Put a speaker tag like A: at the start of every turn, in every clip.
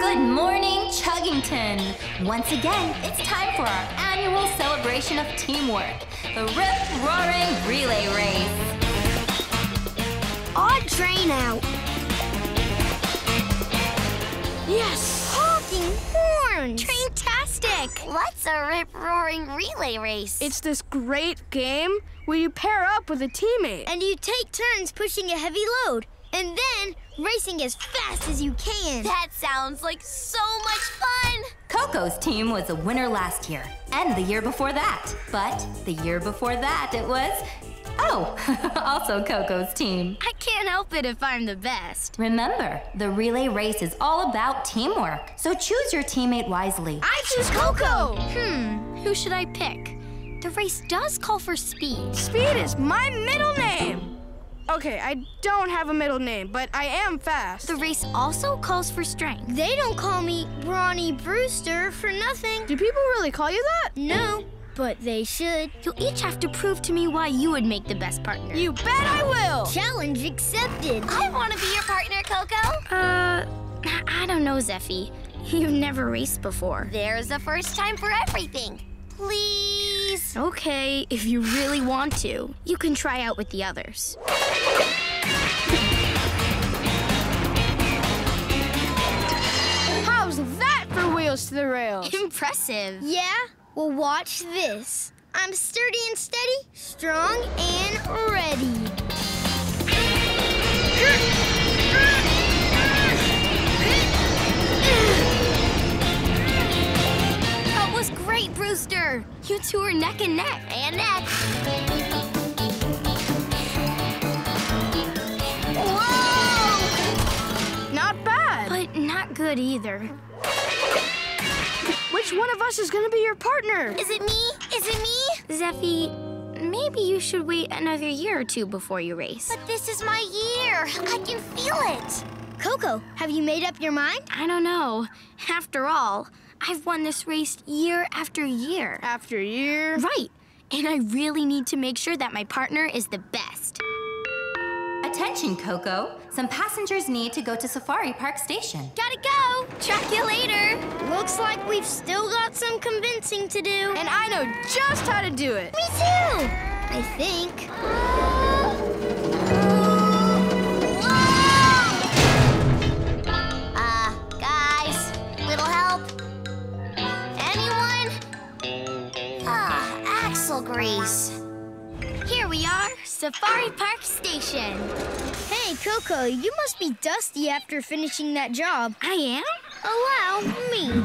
A: Good morning, Chuggington! Once again, it's time for our annual celebration of teamwork, the Rip Roaring Relay Race.
B: Odd train out.
C: Yes!
B: Honking horns.
C: Traintastic!
B: What's a rip-roaring relay race?
C: It's this great game where you pair up with a teammate.
B: and you take turns pushing a heavy load and then racing as fast as you can.
D: That sounds like so much fun!
A: Koko's team was a winner last year, and the year before that. But the year before that, it was. Oh, also Koko's team.
D: I can't help it if I'm the best.
A: Remember, the relay race is all about teamwork, so choose your teammate wisely.
B: I choose Koko.
D: Hmm, who should I pick? The race does call for speed.
C: Speed is my middle name. Okay, I don't have a middle name, but I am fast.
D: The race also calls for strength.
B: They don't call me Brawny Brewster for nothing.
C: Do people really call you that?
B: No, but they should.
D: You'll each have to prove to me why you would make the best partner.
C: You bet I will.
B: Challenge accepted.
D: I want to be your partner, Koko. Uh, I don't know, Zephie. You've never raced before.
B: There's a first time for everything. Please.
D: Okay, if you really want to, you can try out with the others.
C: How's that for wheels to the rails?
D: Impressive.
B: Yeah? Well, watch this. I'm sturdy and steady, strong and ready.
D: great, Brewster. You two are neck and neck.
B: And neck. Whoa!
C: Not bad.
D: But not good either.
C: Which one of us is gonna be your partner?
B: Is it me? Is it me?
D: Zephie, maybe you should wait another year or two before you race.
B: But this is my year. I can feel it. Koko, have you made up your mind?
D: I don't know. After all, I've won this race year after year.
C: After year.
D: Right. And I really need to make sure that my partner is the best.
A: Attention, Koko. Some passengers need to go to Safari Park Station.
D: Gotta go. Track you later.
B: Looks like we've still got some convincing to do.
C: And I know just how to do it.
B: me too. I think.
D: Here we are, Safari Park Station.
B: Hey, Koko, you must be dusty after finishing that job.
D: I am?
B: Allow me.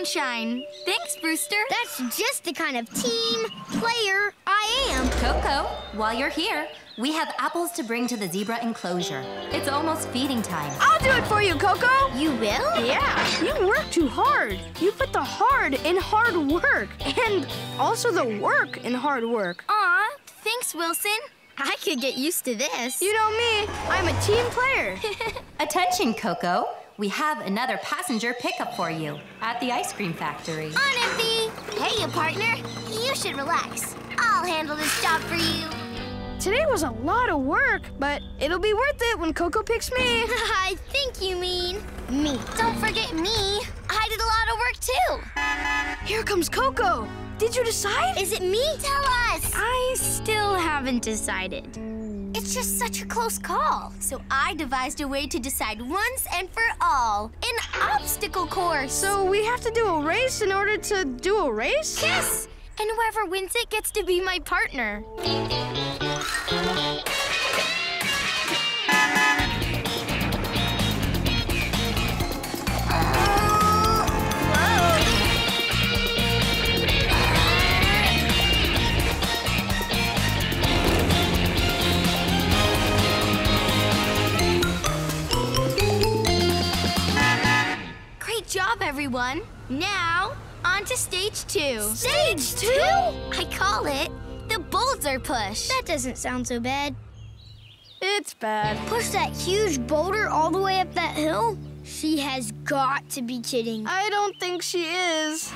D: That is one fine shine. Thanks, Brewster.
B: That's just the kind of team player I am.
A: Koko, while you're here, we have apples to bring to the zebra enclosure. It's almost feeding time.
C: I'll do it for you, Koko.
B: You will?
C: Yeah, you work too hard. You put the hard in hard work, and also the work in hard work.
D: Aw, thanks, Wilson. I could get used to this.
C: You know me, I'm a team player.
A: Attention, Koko. We have another passenger pickup for you at the ice cream factory.
B: On it, Vee. Hey, you partner. You should relax. I'll handle this job for you.
C: Today was a lot of work, but it'll be worth it when Koko picks me.
B: I think you mean me. Don't forget me. I did a lot of work too.
C: Here comes Koko. Did you decide?
B: Is it me? Tell us.
D: I still haven't decided.
B: It's just such a close call.
D: So I devised a way to decide once and for all an obstacle course.
C: So we have to do a race in order to do a race?
D: Yes! And whoever wins it gets to be my partner. Now, on to stage two.
B: Stage two?
D: I call it the boulder push.
B: That doesn't sound so bad.
C: It's bad.
B: Push that huge boulder all the way up that hill? She has got to be kidding.
C: I don't think she is.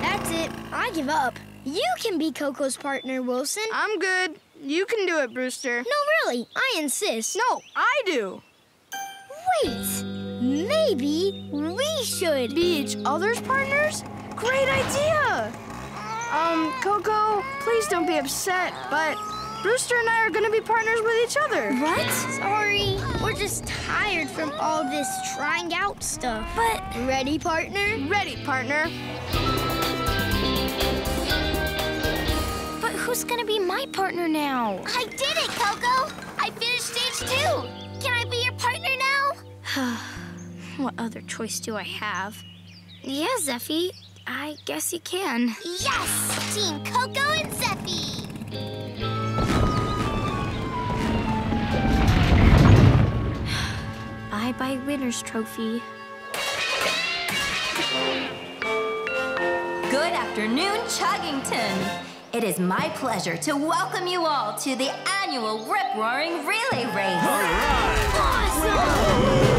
B: That's it. I give up. You can be Koko's partner, Wilson.
C: I'm good. You can do it, Brewster.
D: No, really, I insist.
C: No, I do.
D: Wait, maybe we should.
C: Be each other's partners? Great idea! Um, Koko, please don't be upset, but Brewster and I are gonna be partners with each other.
D: What? Sorry, we're just tired from all this trying out stuff. But ready, partner?
C: Ready, partner.
D: But who's gonna be my partner now?
B: I did it, Koko! I finished stage two! Can I be your partner now?
D: What other choice do I have? Yeah, Zephie, I guess you can.
B: Yes! Team Koko and Zephie!
D: Bye bye, winner's trophy.
A: Good afternoon, Chuggington. It is my pleasure to welcome you all to the annual Rip Roaring Relay Race. All right!
B: Awesome!
A: First up,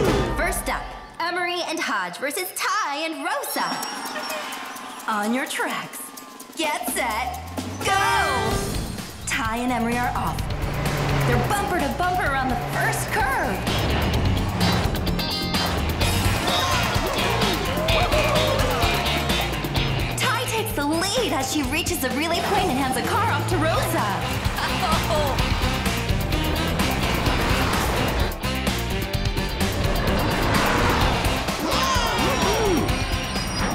A: Emery and Hodge versus Ty and Rosa. On your tracks. Get set, go! Ty and Emery are off. They're bumper to bumper around the first curve. Ty takes the lead as she reaches the relay point and hands the car off to Rosa.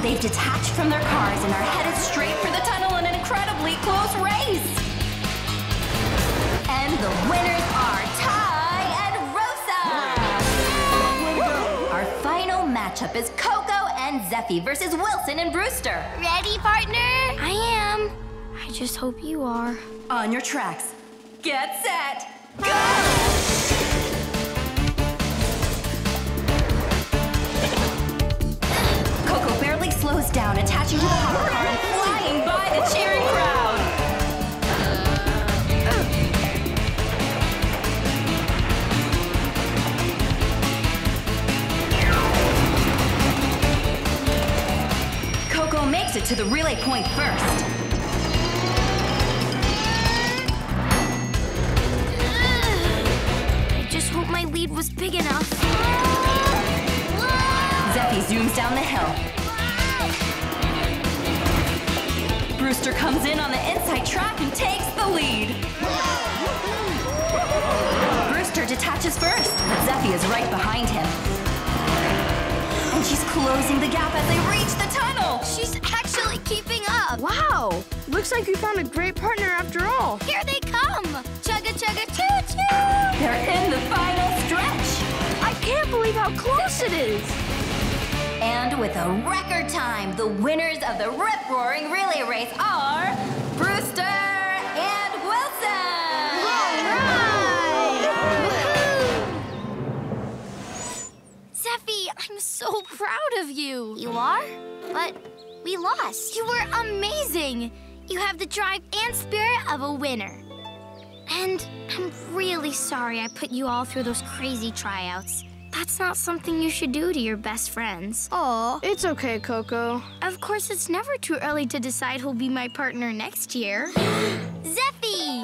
A: They've detached from their cars and are headed straight for the tunnel in an incredibly close race. And the winners are Ty and Rosa. Our final matchup is Koko and Zephie versus Wilson and Brewster.
B: Ready, partner?
D: I am. I just hope you are.
A: On your tracks. Get set. Go! Barely down, attaching to the hopper car and flying by the cheering crowd. Koko makes it to the relay point first.
D: I just hope my lead was big enough.
A: Zephie zooms down the hill. Brewster comes in on the inside track and takes the lead. Brewster detaches first, but Zephie is right behind him. And she's closing the gap as they reach the tunnel.
B: She's actually keeping up!
C: Wow! Looks like we found a great partner after all.
B: Here they come! Chugga chugga choo choo!
A: They're in the final stretch.
C: I can't believe how close it is.
A: And with a record time, the winners of the Rip Roaring Relay Race are Brewster and Wilson.
D: All right! Zephie, I'm so proud of you.
B: You are? But we lost.
D: You were amazing. You have the drive and spirit of a winner. And I'm really sorry I put you all through those crazy tryouts. That's not something you should do to your best friends.
C: Aw. It's okay, Koko.
D: Of course, it's never too early to decide who'll be my partner next year.
B: Zephie!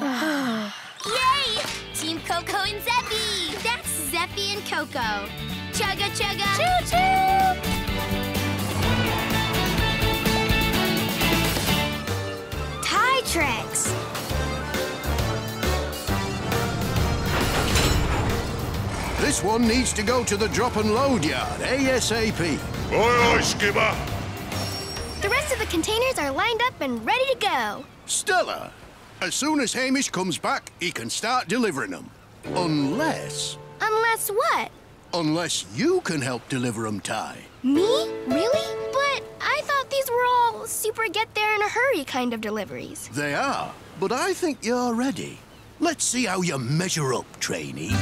B: Yay! Team Koko and Zephie!
D: That's Zephie and Koko.
B: Chugga chugga! Choo choo!
D: Tie tricks.
E: This one needs to go to the drop and load yard ASAP.
F: Aye, aye, Skipper.
D: The rest of the containers are lined up and ready to go.
E: Stella, as soon as Hamish comes back, he can start delivering them. Unless,
D: Unless what?
E: unless you can help deliver them, Ty.
D: Me? Really? But I thought these were all super get there in a hurry kind of deliveries.
E: They are, but I think you're ready. Let's see how you measure up, trainee.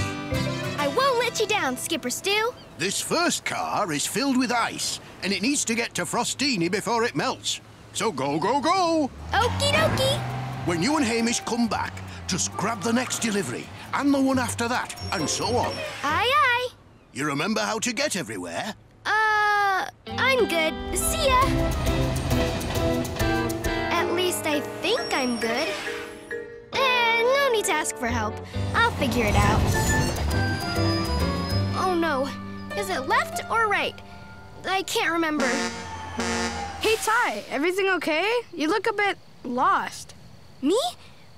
D: Let you down, Skipper Stu.
E: This first car is filled with ice, and it needs to get to Frostini before it melts. So go, go, go!
D: Okie dokie.
E: When you and Hamish come back, just grab the next delivery, and the one after that, and so on.
D: Aye, aye.
E: You remember how to get everywhere?
D: Uh, I'm good. See ya. At least I think I'm good. Eh, no need
G: to ask for help. I'll figure it out. No. Is it left or right? I can't remember.
C: Hey, Ty, everything okay? You look a bit lost.
G: Me?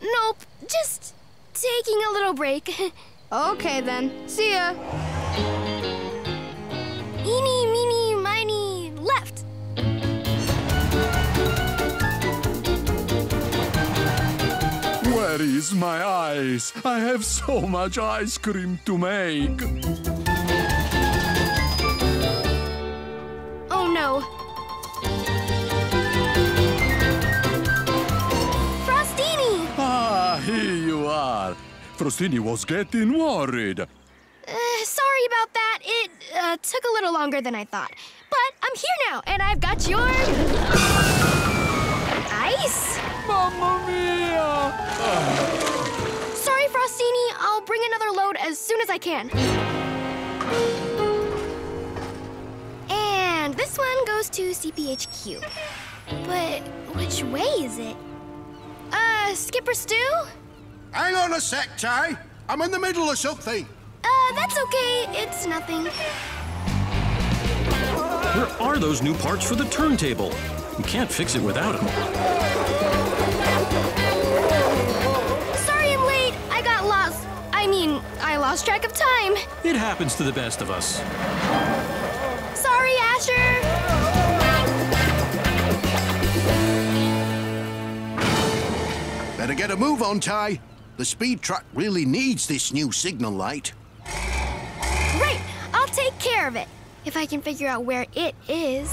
G: Nope. Just taking a little break.
C: Okay, then. See ya.
G: Eeny, meeny, miny, left.
F: Where is my ice? I have so much ice cream to make.
G: Oh. Frostini!
F: Ah, here you are. Frostini was getting worried.
G: Uh, sorry about that. It uh, took a little longer than I thought. But I'm here now, and I've got your. ice?
F: Mamma mia!
G: Sorry, Frostini. I'll bring another load as soon as I can. And this one goes to CPHQ. But which way is it? Uh, Skipper Stu?
E: Hang on a sec, Ty. I'm in the middle of something.
G: Uh, that's okay. It's nothing.
H: Where are those new parts for the turntable? You can't fix it without them.
G: Sorry I'm late. I got lost. I mean, I lost track of time.
H: It happens to the best of us.
G: Sorry,
E: Better get a move on, Ty. The speed truck really needs this new signal light.
G: Right. I'll take care of it. If I can figure out where it is.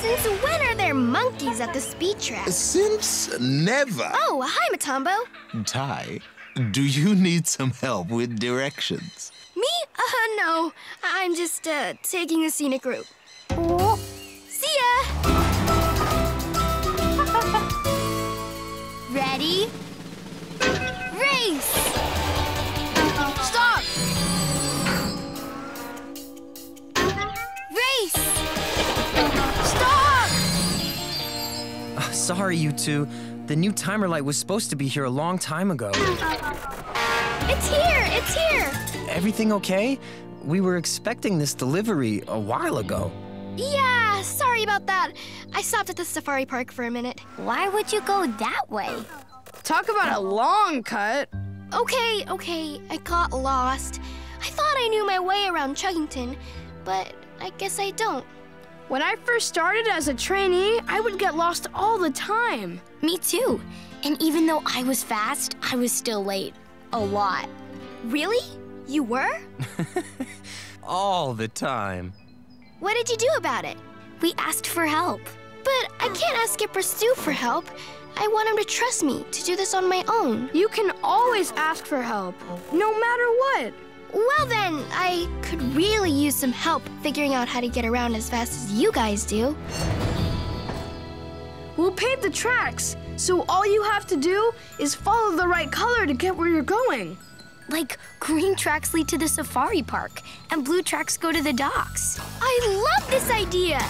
G: Since when are there monkeys at the speed track?
I: Since never.
G: Oh, hi, Mtambo.
I: Ty, do you need some help with directions?
G: Me? Uh, no. I'm just, uh, taking a scenic route. See ya! Ready? Race! Stop! Race! Stop!
J: Sorry, you two. The new timer light was supposed to be here a long time ago.
G: It's here! It's here!
J: Everything okay? We were expecting this delivery a while ago.
G: Yeah, sorry about that. I stopped at the safari park for a minute.
D: Why would you go that way?
C: Talk about a long cut.
G: Okay, okay, I got lost. I thought I knew my way around Chuggington, but I guess I don't.
C: When I first started as a trainee, I would get lost all the time.
D: Me too. And even though I was fast, I was still late. A lot.
G: Really? You were?
J: All the time.
G: What did you do about it?
D: We asked for help.
G: But I can't ask Skipper Stu for help. I want him to trust me to do this on my own.
C: You can always ask for help, no matter what.
G: Well, then, I could really use some help figuring out how to get around as fast as you guys do.
C: We'll pave the tracks, so all you have to do is follow the right color to get where you're going.
D: Like green tracks lead to the safari park, and blue tracks go to the docks.
G: I love this idea!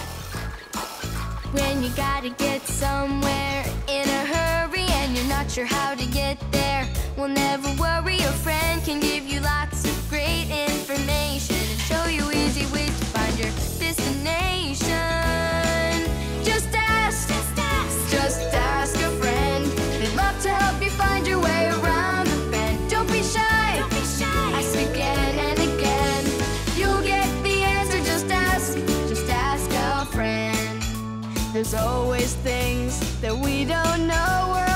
K: When you gotta get somewhere in a sure how to get there, well, never worry, your friend can give you lots of great information and show you easy ways to find your destination. Just ask, just ask, just ask a friend. They'd love to help you find your way around the bend. Don't be shy, don't be shy. Ask again and again. You'll get the answer. Just ask, just ask a friend.
C: There's always things that we don't know.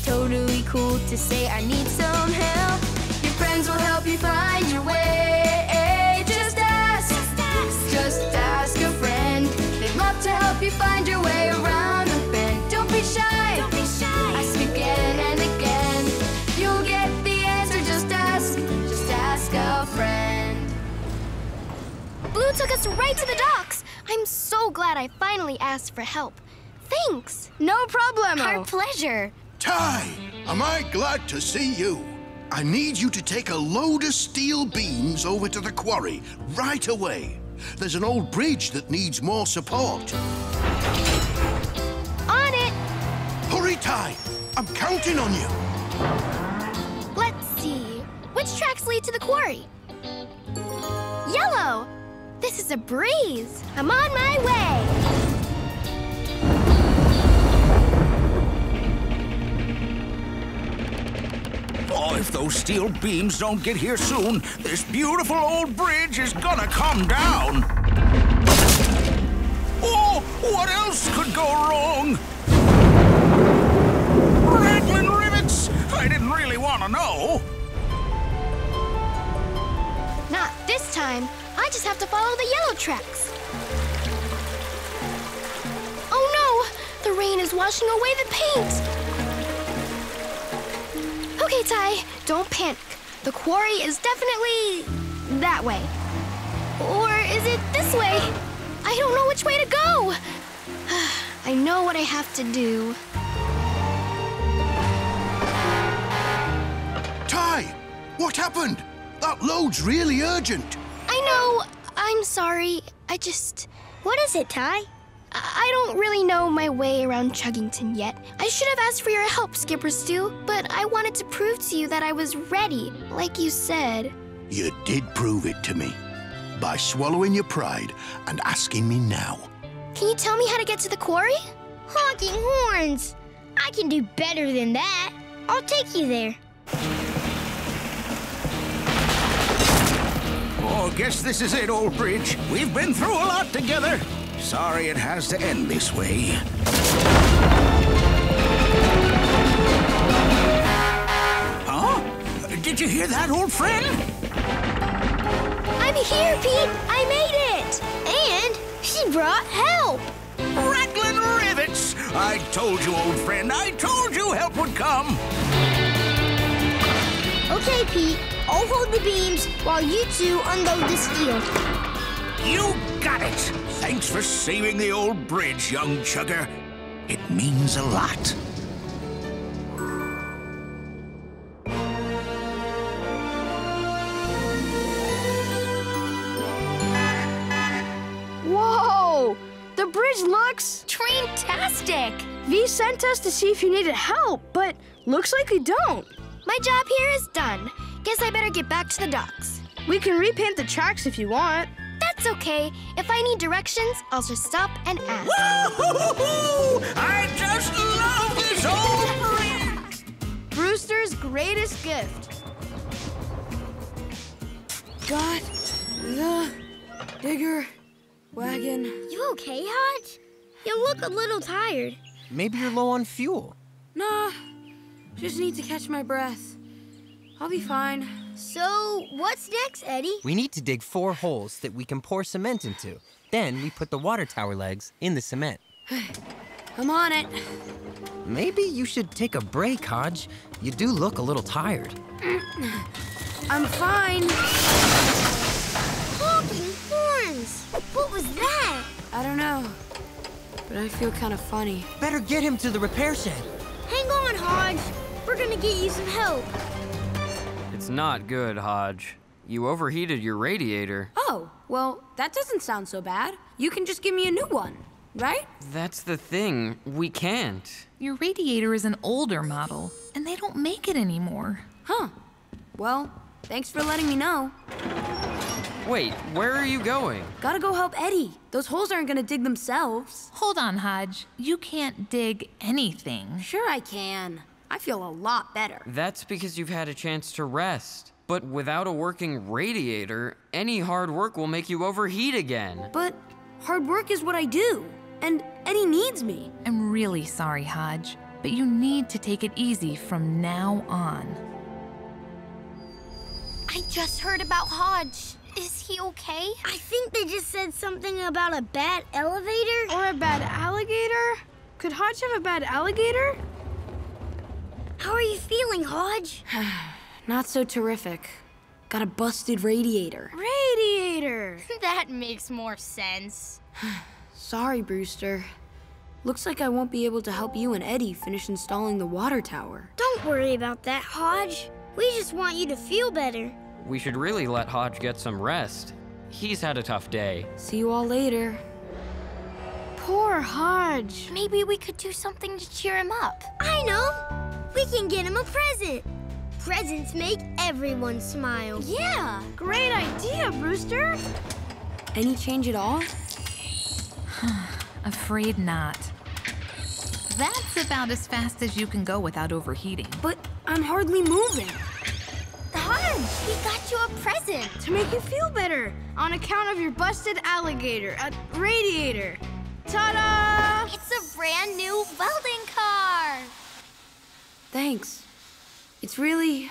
K: It's totally cool to say I need some help. Your friends will help you find your way. Just ask, just ask, just ask a friend. They'd love to help you find your way around the bend. Don't be shy, don't be shy. Ask again and again. You'll get the answer. Just ask, just ask a friend.
G: Blue took us right to the docks. I'm so glad I finally asked for help. Thanks.
C: No problem.
D: Our pleasure.
E: Ty, am I glad to see you? I need you to take a load of steel beams over to the quarry right away. There's an old bridge that needs more support.
G: On it!
E: Hurry, Ty! I'm counting on you.
G: Let's see. Which tracks lead to the quarry? Yellow! This is a breeze. I'm on my way.
L: Oh, if those steel beams don't get here soon, this beautiful old bridge is gonna come down. Oh, what else could go wrong? Rattling rivets! I didn't really want to know.
G: Not this time. I just have to follow the yellow tracks. Oh no! The rain is washing away the paint. Okay, Ty, don't panic. The quarry is definitely that way. Or is it this way? I don't know which way to go. I know what I have to do.
E: Ty! What happened? That load's really urgent.
G: I know. I'm sorry. I just.
B: What is it, Ty?
G: I I don't really know my way around Chuggington yet. I should have asked for your help, Skipper Stu, but I wanted to prove to you that I was ready, like you said.
E: You did prove it to me. By swallowing your pride and asking me now.
G: Can you tell me how to get to the quarry?
B: Honking horns! I can do better than that. I'll take you there.
L: Oh, guess this is it, old bridge. We've been through a lot together. Sorry it has to end this way. Huh? Did you hear that, old friend?
B: I'm here, Pete. I made it. And she brought help.
L: Rattling rivets! I told you, old friend. I told you help would come.
B: Okay, Pete. I'll hold the beams while you two unload the steel.
L: You got it. Thanks for saving the old bridge, young chugger. It means a lot.
C: Whoa! The bridge looks.
G: Train-tastic!
C: V sent us to see if you needed help, but looks like we don't.
G: My job here is done. Guess I better get back to the docks.
C: We can repaint the tracks if you want.
G: That's okay. If I need directions, I'll just stop and ask.
L: Woo-hoo-hoo-hoo! I just love this old bridge!
C: Brewster's greatest gift.
M: Got the digger wagon.
B: You okay, Hodge? You look a little tired.
J: Maybe you're low on fuel.
M: Nah, just need to catch my breath. I'll be fine.
B: So, what's next, Eddie?
J: We need to dig four holes that we can pour cement into. Then we put the water tower legs in the cement.
M: I'm on it.
J: Maybe you should take a break, Hodge. You do look a little tired.
M: I'm fine.
B: Honking horns! What was that?
M: I don't know, but I feel kind of funny.
J: Better get him to the repair shed.
B: Hang on, Hodge. We're gonna get you some help.
N: It's not good, Hodge. You overheated your radiator.
M: Oh, well, that doesn't sound so bad. You can just give me a new one, right?
N: That's the thing. We can't.
O: Your radiator is an older model, and they don't make it anymore.
M: Huh. Well, thanks for letting me know.
N: Wait, where are you going?
M: Gotta go help Eddie. Those holes aren't gonna dig themselves.
O: Hold on, Hodge. You can't dig anything.
M: Sure, I can. I feel a lot better.
N: That's because you've had a chance to rest. But without a working radiator, any hard work will make you overheat again.
M: But hard work is what I do, and Eddie needs me.
O: I'm really sorry, Hodge, but you need to take it easy from now on.
G: I just heard about Hodge. Is he okay?
B: I think they just said something about a bad elevator.
C: Or a bad alligator? Could Hodge have a bad alligator?
B: How are you feeling, Hodge?
M: Not so terrific. Got a busted radiator.
C: Radiator!
G: that makes more sense.
M: Sorry, Brewster. Looks like I won't be able to help you and Eddie finish installing the water tower.
B: Don't worry about that, Hodge. We just want you to feel better.
N: We should really let Hodge get some rest. He's had a tough day.
M: See you all later.
C: Poor Hodge.
D: Maybe we could do something to cheer him up.
B: I know! We can get him a present. Presents make everyone smile.
D: Yeah!
C: Great idea, Brewster.
M: Any change at all?
O: Afraid not. That's about as fast as you can go without overheating.
M: But I'm hardly moving.
B: Hodge, we got you a present.
C: To make you feel better, on account of your busted alligator, uh, radiator. Ta-da!
B: It's a brand new welding car.
M: Thanks. It's really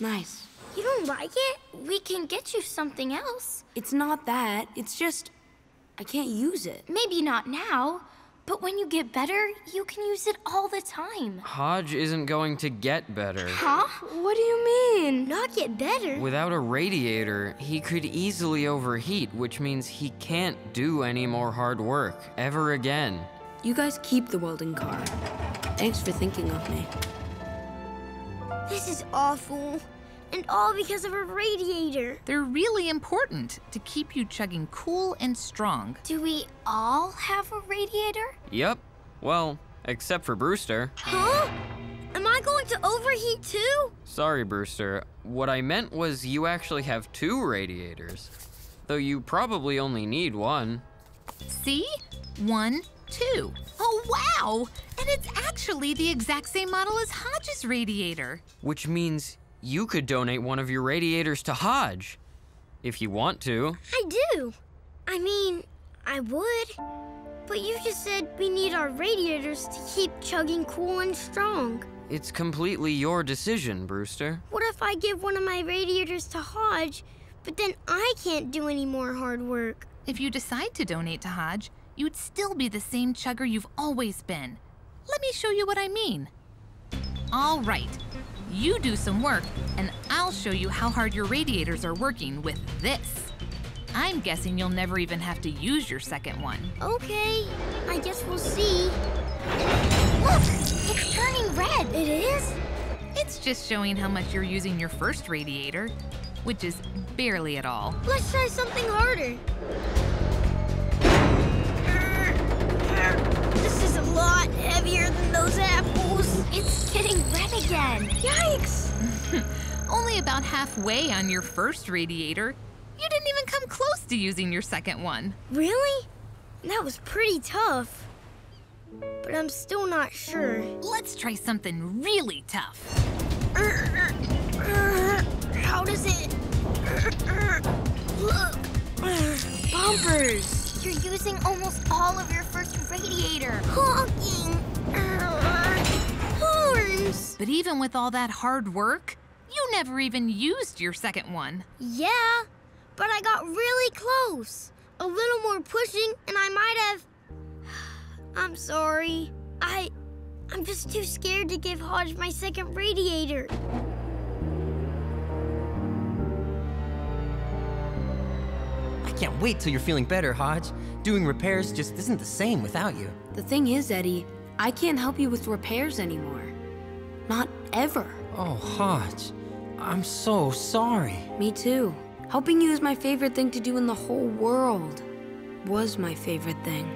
M: nice.
B: You don't like it?
D: We can get you something else.
M: It's not that. It's just I can't use it.
D: Maybe not now, but when you get better, you can use it all the time.
N: Hodge isn't going to get better.
C: Huh? What do you mean?
B: Not get better.
N: Without a radiator, he could easily overheat, which means he can't do any more hard work ever again.
M: You guys keep the welding car. Thanks for thinking of me.
B: This is awful. And all because of a radiator.
O: They're really important to keep you chugging cool and strong.
D: Do we all have a radiator?
N: Yep. Well, except for Brewster.
B: Huh? Am I going to overheat too?
N: Sorry, Brewster. What I meant was you actually have two radiators. Though you probably only need one.
O: See? One, two. Oh, wow! And it's actually the exact same model as Hodge's radiator.
N: Which means you could donate one of your radiators to Hodge. If you want to.
B: I do. I mean, I would. But you just said we need our radiators to keep chugging cool and strong.
N: It's completely your decision, Brewster.
B: What if I give one of my radiators to Hodge, but then I can't do any more hard work?
O: If you decide to donate to Hodge, you'd still be the same chugger you've always been. Let me show you what I mean. All right, you do some work, and I'll show you how hard your radiators are working with this. I'm guessing you'll never even have to use your second one.
B: Okay, I guess we'll see. Look, it's turning red. It is?
O: It's just showing how much you're using your first radiator, which is barely at all.
B: Let's try something harder. Is a lot heavier than those apples.
D: It's getting red again.
B: Yikes!
O: Only about halfway on your first radiator. You didn't even come close to using your second one.
B: Really? That was pretty tough. But I'm still not sure.
O: Let's try something really tough.
B: How does it look?
D: Bumpers! You're using almost all of your first radiator.
B: Honking! Horns!
O: But even with all that hard work, you never even used your second one.
B: Yeah, but I got really close. A little more pushing, and I might have. I'm sorry. I. I'm just too scared to give Hodge my second radiator.
J: Can't wait till you're feeling better, Hodge. Doing repairs just isn't the same without you.
M: The thing is, Eddie, I can't help you with repairs anymore. Not ever.
J: Oh, Hodge. I'm so sorry.
M: Me too. Helping you is my favorite thing to do in the whole world. Was my favorite thing.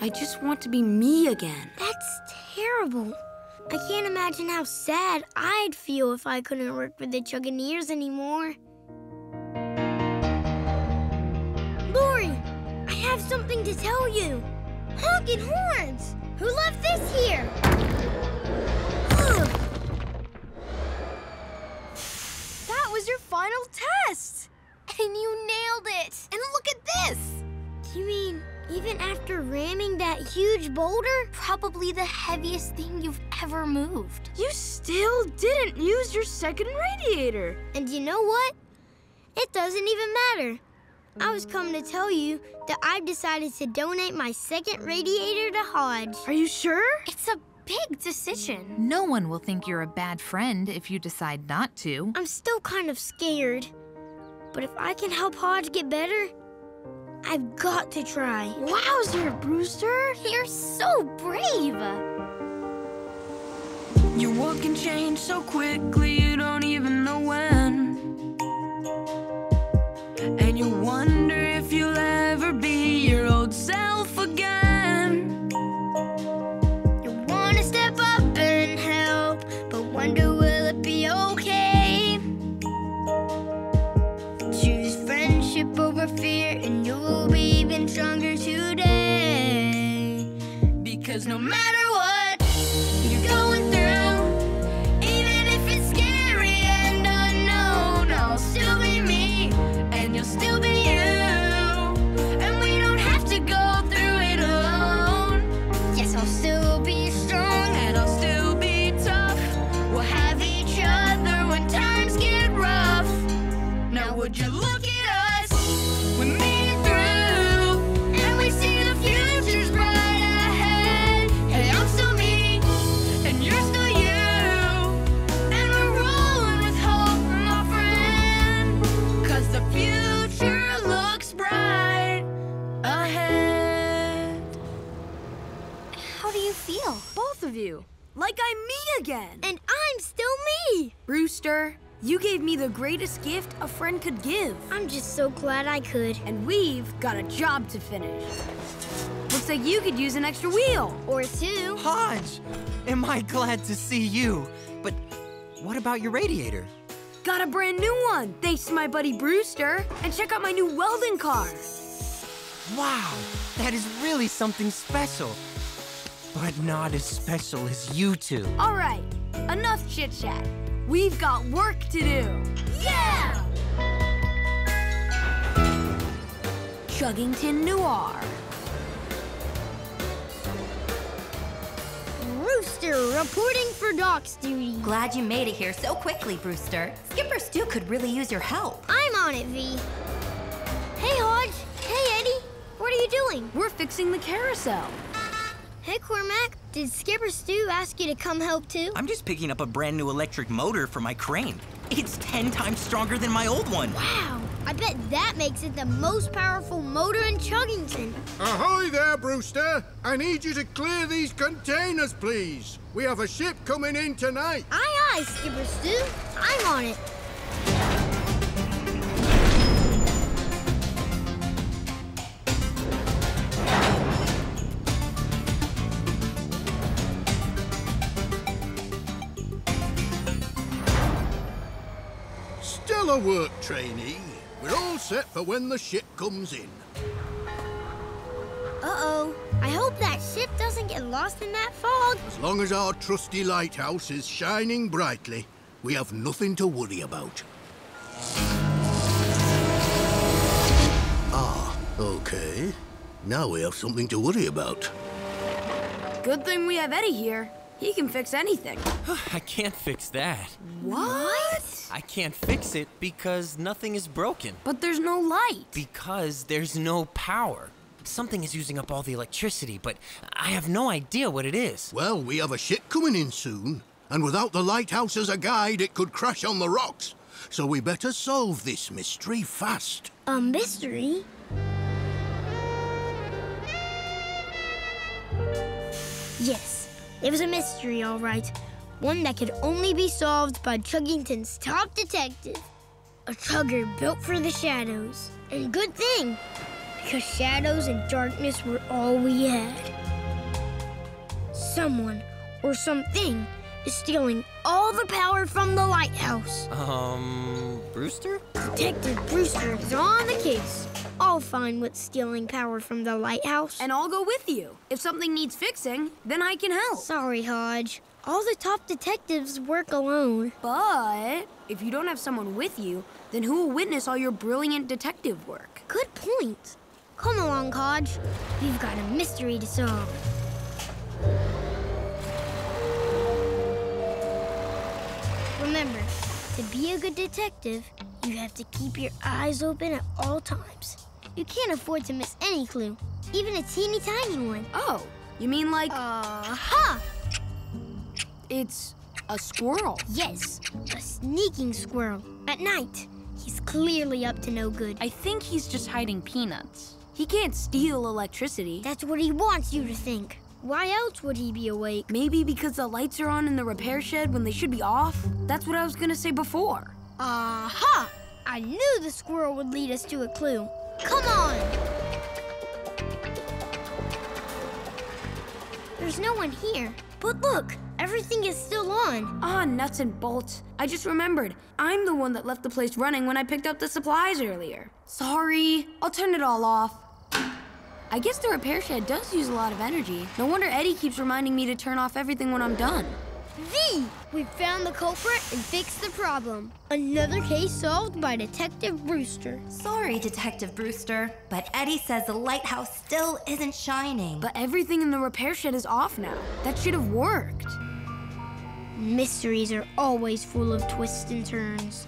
M: I just want to be me again.
B: That's terrible. I can't imagine how sad I'd feel if I couldn't work with the Chuggineers anymore. Something to tell you. Honking horns! Who left this here? Ugh.
C: That was your final test!
D: And you nailed it! And look at this!
B: You mean even after ramming that huge boulder?
D: Probably the heaviest thing you've ever moved.
C: You still didn't use your second radiator.
B: And you know what? It doesn't even matter. I was coming to tell you that I've decided to donate my second radiator to Hodge.
C: Are you sure?
D: It's a big decision.
O: No one will think you're a bad friend if you decide not to.
B: I'm still kind of scared. But if I can help Hodge get better, I've got to try.
C: Wowzer, Brewster!
D: You're so brave!
P: Your work can change so quickly, you don't even know when.
B: So glad I could.
M: And we've got a job to finish. Looks like you could use an extra wheel.
B: Or two.
J: Hodge, am I glad to see you? But what about your radiator?
M: Got a brand new one, thanks to my buddy Brewster. And check out my new welding car.
J: Wow, that is really something special. But not as special as you two.
M: All right, enough chit chat. We've got work to do.
B: Yeah!
M: Chuggington Noir.
B: Brewster reporting for docks duty.
A: Glad you made it here so quickly, Brewster. Skipper Stu could really use your help.
B: I'm on it, V. Hey, Hodge. Hey, Eddie. What are you doing?
M: We're fixing the carousel.
B: Hey, Cormac. Did Skipper Stu ask you to come help too?
P: I'm just picking up a brand new electric motor for my crane. It's 10 times stronger than my old one.
B: Wow. I bet that makes it the most powerful motor in Chuggington.
E: Ahoy there, Brewster! I need you to clear these containers, please. We have a ship coming in tonight.
B: Aye, aye, Skipper Stu. I'm on it.
E: Stellar work, trainee. We're all set for when the ship comes in.
B: Uh-oh. I hope that ship doesn't get lost in that fog.
E: As long as our trusty lighthouse is shining brightly, we have nothing to worry about. Ah, okay. Now we have something to worry about.
M: Good thing we have Eddie here. He can fix anything.
J: I can't fix that.
M: What?
J: I can't fix it because nothing is broken.
M: But there's no light.
J: Because there's no power. Something is using up all the electricity, but I have no idea what it is.
E: Well, we have a ship coming in soon, and without the lighthouse as a guide, it could crash on the rocks. So we better solve this mystery fast.
B: A mystery? It was a mystery, all right. One that could only be solved by Chuggington's top detective. A chugger built for the shadows. And good thing, because shadows and darkness were all we had. Someone or something is stealing all the power from the lighthouse.
J: Um, Brewster?
B: Detective Brewster is on the case. I'll find what's stealing power from the lighthouse.
M: And I'll go with you. If something needs fixing, then I can help.
B: Sorry, Hodge. All the top detectives work alone.
M: But if you don't have someone with you, then who will witness all your brilliant detective work?
B: Good point. Come along, Hodge. We've got a mystery to solve. To be a good detective, you have to keep your eyes open at all times. You can't afford to miss any clue, even a teeny tiny one.
M: Oh, you mean like.
B: Aha!
M: It's a squirrel.
B: Yes, a sneaking squirrel. At night. He's clearly up to no good.
M: I think he's just hiding peanuts. He can't steal electricity.
B: That's what he wants you to think. Why else would he be awake?
M: Maybe because the lights are on in the repair shed when they should be off? That's what I was gonna say before.
B: Aha! I knew the squirrel would lead us to a clue. Come on! There's no one here. But look, everything is still on.
M: Ah, nuts and bolts. I just remembered. I'm the one that left the place running when I picked up the supplies earlier. Sorry. I'll turn it all off. I guess the repair shed does use a lot of energy. No wonder Eddie keeps reminding me to turn off everything when I'm done.
B: Vee! We found the culprit and fixed the problem. Another case solved by Detective Brewster.
A: Sorry, Detective Brewster, but Eddie says the lighthouse still isn't shining.
M: But everything in the repair shed is off now. That should have worked.
B: Mysteries are always full of twists and turns,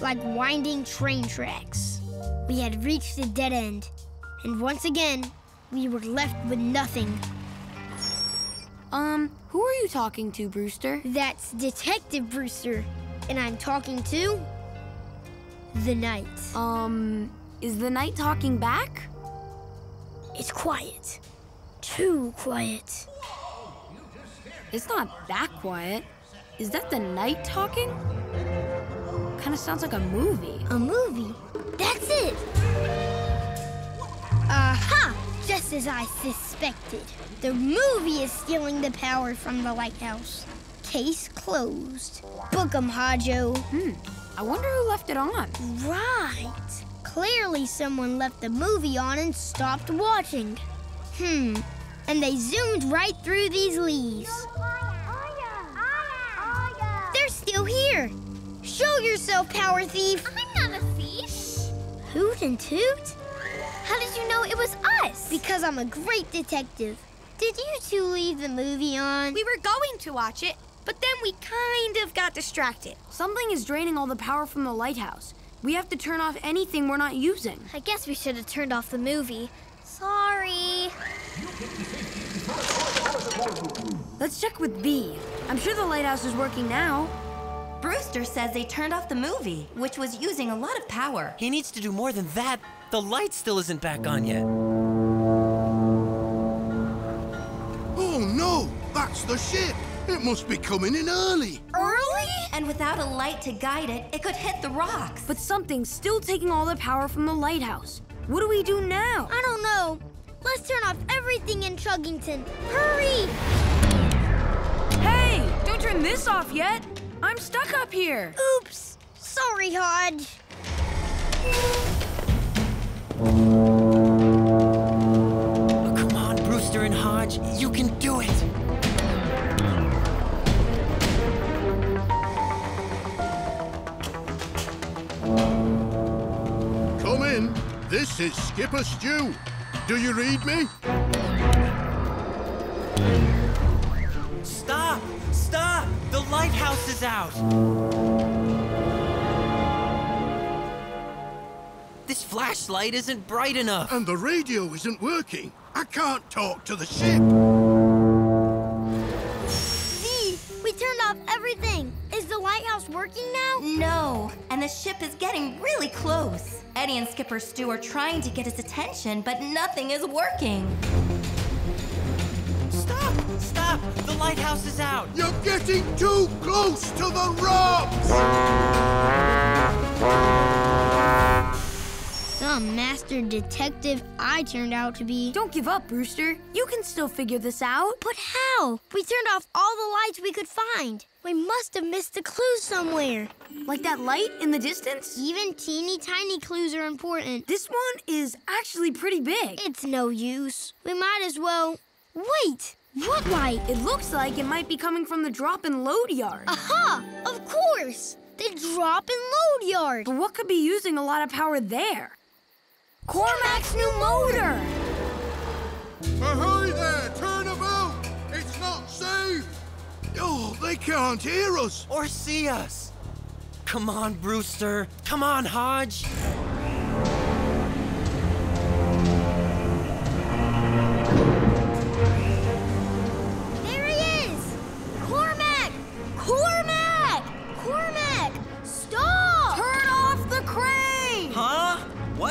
B: like winding train tracks. We had reached a dead end, and once again, we were left with nothing.
M: Um, who are you talking to, Brewster?
B: That's Detective Brewster, and I'm talking to the Knight.
M: Um, is the Knight talking back?
B: It's quiet. Too quiet.
M: It's not that quiet. Is that the Knight talking? Kind of sounds like a movie.
B: A movie? That's it! Aha! Just as I suspected. The movie is stealing the power from the lighthouse. Case closed. Book 'em, Hajo.
M: Hmm. I wonder who left it on.
B: Right. Clearly someone left the movie on and stopped watching. Hmm. And they zoomed right through these leaves. They're still here. Show yourself, power thief.
D: I'm not a thief.
B: Hoot and toot?
D: How did you know it was us?
B: Because I'm a great detective. Did you two leave the movie on?
C: We were going to watch it, but then we kind of got distracted.
M: Something is draining all the power from the lighthouse. We have to turn off anything we're not using.
B: I guess we should have turned off the movie. Sorry.
M: Let's check with Vee. I'm sure the lighthouse is working now.
A: Brewster says they turned off the movie, which was using a lot of power.
P: He needs to do more than that. The light still isn't back on yet.
E: Oh no! That's the ship! It must be coming in early.
A: Early? And without a light to guide it, it could hit the rocks.
M: But something's still taking all the power from the lighthouse. What do we do now?
B: I don't know. Let's turn off everything in Chuggington. Hurry!
M: Hey! Don't turn this off yet! I'm stuck up here.
B: Oops. Sorry, Hodge.
P: Oh, come on, Brewster and Hodge. You can do it.
E: Come in. This is Skipper Stu. Do you read me?
P: The lighthouse is out! This flashlight isn't bright enough.
E: And the radio isn't working. I can't talk to the ship.
B: Z, we turned off everything. Is the lighthouse working now?
A: No, and the ship is getting really close. Eddie and Skipper Stu are trying to get his attention, but nothing is working.
P: Stop! Stop! The lighthouse is out!
E: You're getting too close to the rocks!
B: Some master detective I turned out to be.
M: Don't give up, Brewster. You can still figure this out.
B: But how? We turned off all the lights we could find. We must have missed a clue somewhere.
M: Like that light in the distance?
B: Even teeny tiny clues are important.
M: This one is actually pretty big.
B: It's no use. We might as well. Wait! What light?
M: It looks like it might be coming from the drop and load yard.
B: Aha! Of course! The drop and load yard!
M: But what could be using a lot of power there? Cormac's new motor!
E: Ahoy there! Turn about! It's not safe! Oh, they can't hear us!
P: Or see us! Come on, Brewster! Come on, Hodge!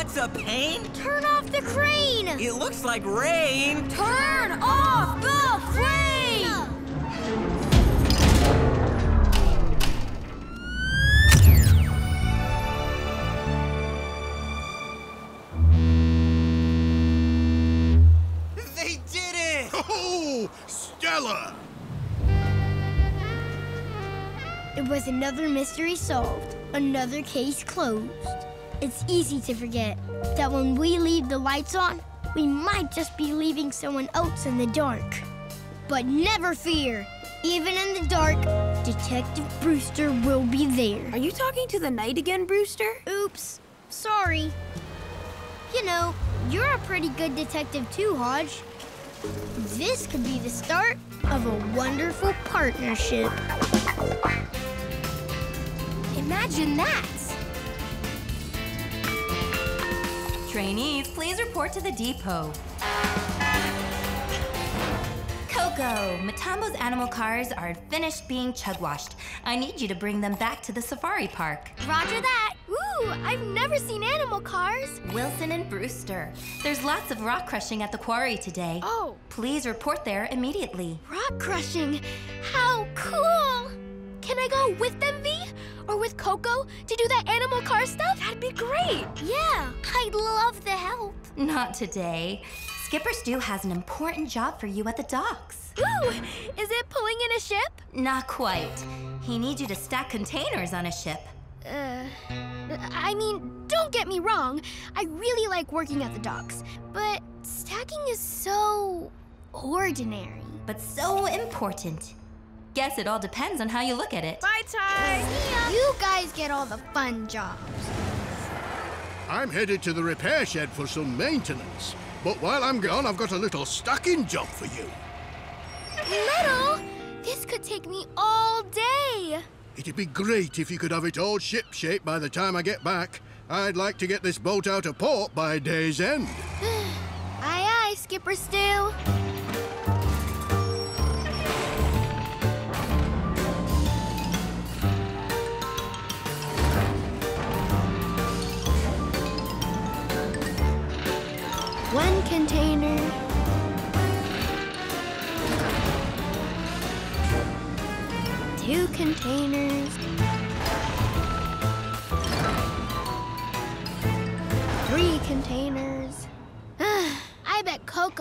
P: What's a pain?
B: Turn off the crane!
P: It looks like rain.
M: Turn off the crane!
P: They did it!
E: Oh, Stella!
B: It was another mystery solved, another case closed. It's easy to forget that when we leave the lights on,
G: we might just be leaving someone else in the dark. But never fear. Even in the dark, Detective Brewster will be there.
M: Are you talking to the night again, Brewster?
G: Oops. Sorry. You know, you're a pretty good detective too, Hodge. This could be the start of a wonderful partnership.
A: Imagine that! Trainees, please report to the depot. Koko, Mtambo's animal cars are finished being chug washed. I need you to bring them back to the safari park.
G: Roger that. Ooh, I've never seen animal cars.
A: Wilson and Brewster. There's lots of rock crushing at the quarry today.
G: Oh.
A: Please report there immediately.
G: Rock crushing. How cool! Can I go with them, Vee? Or with Koko to do that animal car stuff?
M: That'd be great.
G: Yeah, I'd love the help.
A: Not today. Skipper Stu has an important job for you at the docks.
G: Ooh, is it pulling in a ship?
A: Not quite. He needs you to stack containers on a ship.
G: Uh, I mean, don't get me wrong. I really like working at the docks, but stacking is so ordinary.
A: But so important. Guess it all depends on how you look at it.
M: Bye, Ty.
G: You guys get all the fun jobs.
E: I'm headed to the repair shed for some maintenance. But while I'm gone, I've got a little stacking job for you.
G: Little? This could take me all day.
E: It'd be great if you could have it all ship-shape by the time I get back. I'd like to get this boat out of port by day's end.
G: aye, aye, Skipper Stu.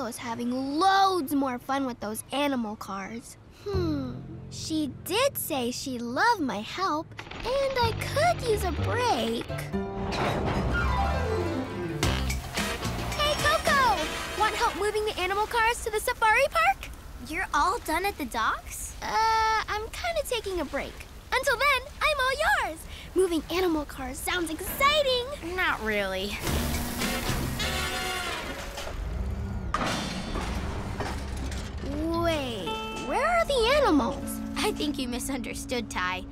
G: Koko's having loads more fun with those animal cars. Hmm. She did say she loved my help, and I could use a break. Hey, Koko! Want help moving the animal cars to the safari park? You're all done at the docks? Uh, I'm kind of taking a break. Until then, I'm all yours. Moving animal cars sounds exciting.
M: Not really.
G: Wait, where are the animals?
D: I think you misunderstood, Ty.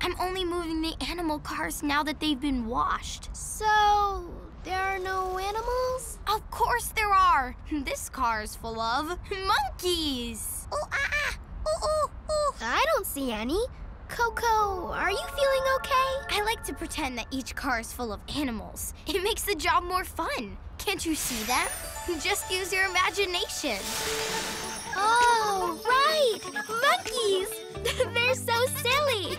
D: I'm only moving the animal cars now that they've been washed.
G: So, there are no animals?
D: Of course there are. This car's full of monkeys.
G: Oh, ah, ah. Ooh, ooh, ooh. I don't see any. Koko, are you feeling okay?
D: I like to pretend that each car is full of animals. It makes the job more fun. Can't you see them? Just use your imagination.
G: Oh, right! Monkeys! They're so silly!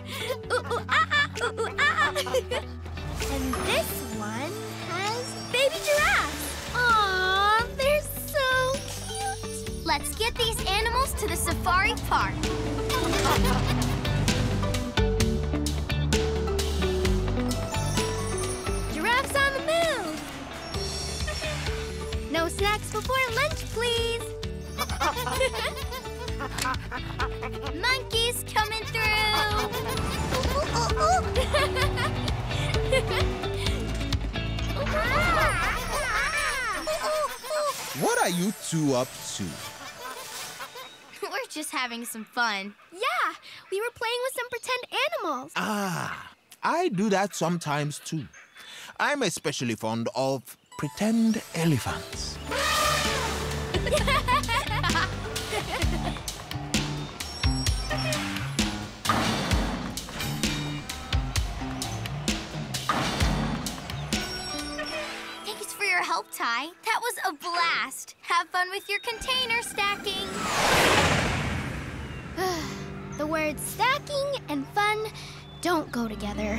G: Ooh, ooh, ah, ah, ooh, ah, ah. and this one has baby giraffes. Aw, they're so cute.
D: Let's get these animals to the safari park.
G: No snacks before lunch, please!
D: Monkeys coming through!
I: What are you two up to?
D: We're just having some fun.
G: Yeah, we were playing with some pretend animals.
I: Ah, I do that sometimes too. I'm especially fond of pretend elephants.
D: Thanks for your help, Ty. That was a blast. Have fun with your container stacking.
G: the words stacking and fun don't go together.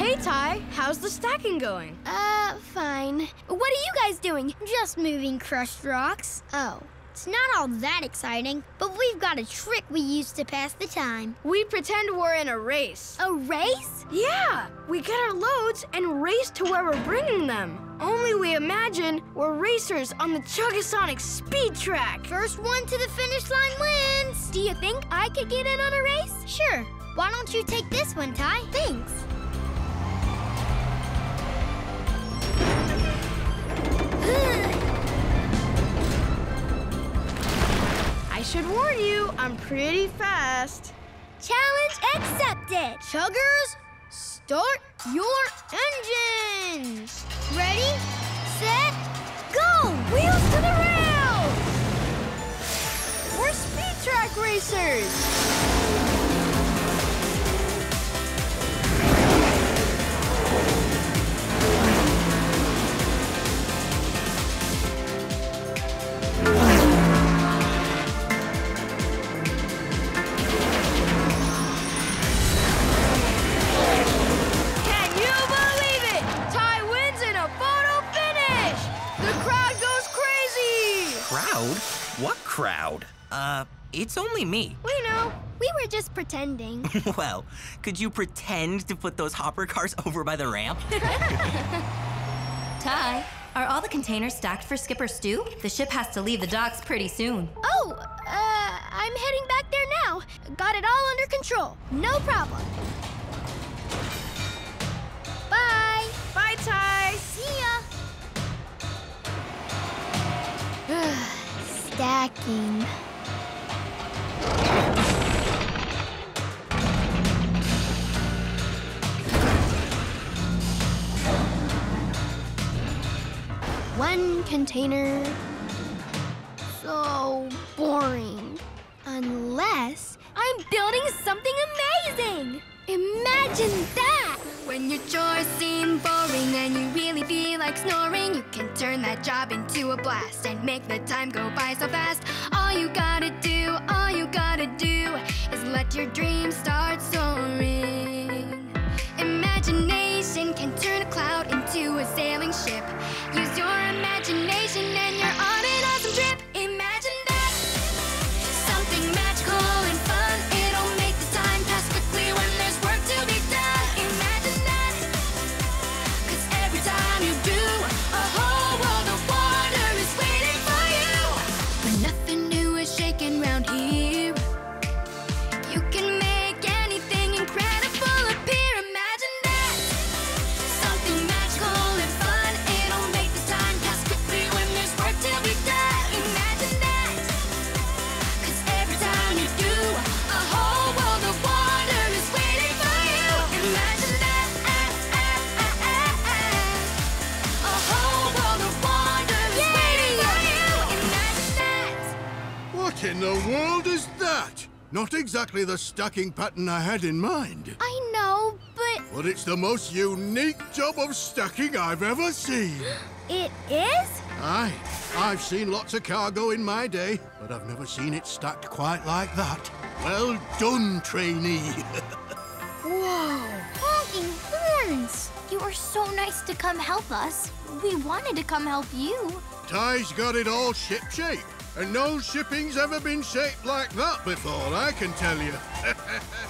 C: Hey, Ty, how's the stacking going?
G: Uh, fine. What are you guys doing? Just moving crushed rocks. Oh,
B: It's not all that exciting, but we've got a trick we use to pass the time.
C: We pretend we're in a race.
B: A race?
C: Yeah, we get our loads and race to where we're bringing them. Only we imagine we're racers on the Chugasonic speed track.
B: First one to the finish line wins. Do you think I could get in on a race? Sure. Why don't you take this one, Ty? Thanks.
C: I should warn you, I'm pretty fast.
B: Challenge accepted. Chuggers, start your engines. Ready, set, go!
C: Wheels to the rail! We're speed track racers.
P: It's only me.
B: We know. We were just pretending.
P: well, could you pretend to put those hopper cars over by the ramp?
A: Ty, are all the containers stacked for Skipper Stu? The ship has to leave the docks pretty soon.
B: Oh, uh, I'm heading back there now. Got it all under control. No problem. Bye.
C: Bye, Ty.
B: See ya. Stacking. One container. So boring. Unless I'm building something amazing. Imagine that!
K: When your chores seem boring and you really feel like snoring, you can turn that job into a blast and make the time go by so fast. All you gotta do, all you gotta do is let your dreams start soaring. Imagination can turn a cloud into a sailing ship. Shaking round here, you can
E: in the world is that? Not exactly the stacking pattern I had in mind.
B: I know, but
E: But it's the most unique job of stacking I've ever seen.
B: it is?
E: Aye, I've seen lots of cargo in my day, but I've never seen it stacked quite like that. Well done, trainee.
B: Whoa! Honking horns! You were so nice to come help us. We wanted to come help you.
E: Ty's got it all ship-shape, and no shipping's ever been shaped like that before, I can tell you.